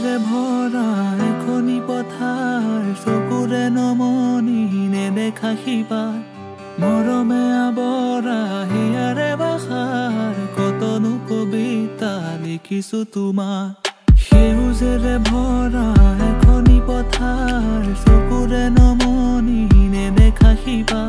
সেউজেৰে ভৰা এখনি পথাৰ চকুৰে নমনি নেদেখা শিপা মৰমে আৱৰা হিয়াৰে ভাষাৰ কতনো কবিতা লিখিছো তোমাৰ সেউজেৰে ভৰা এখনি পথাৰ চকুৰে নমনি নেদেখা শিপা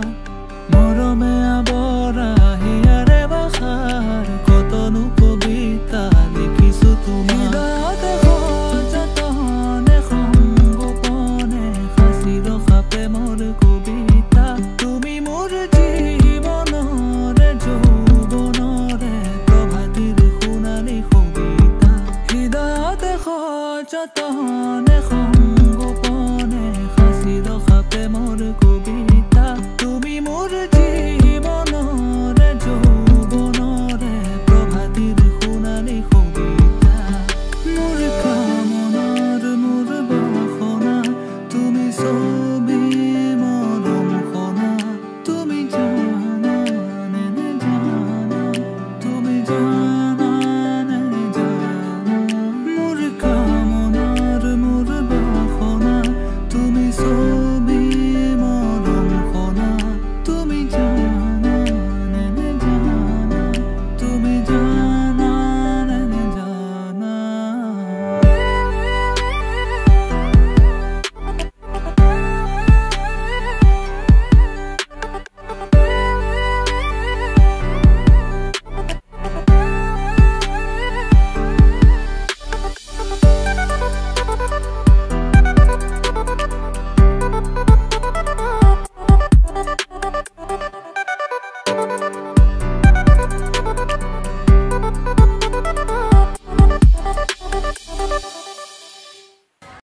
جادانه خون.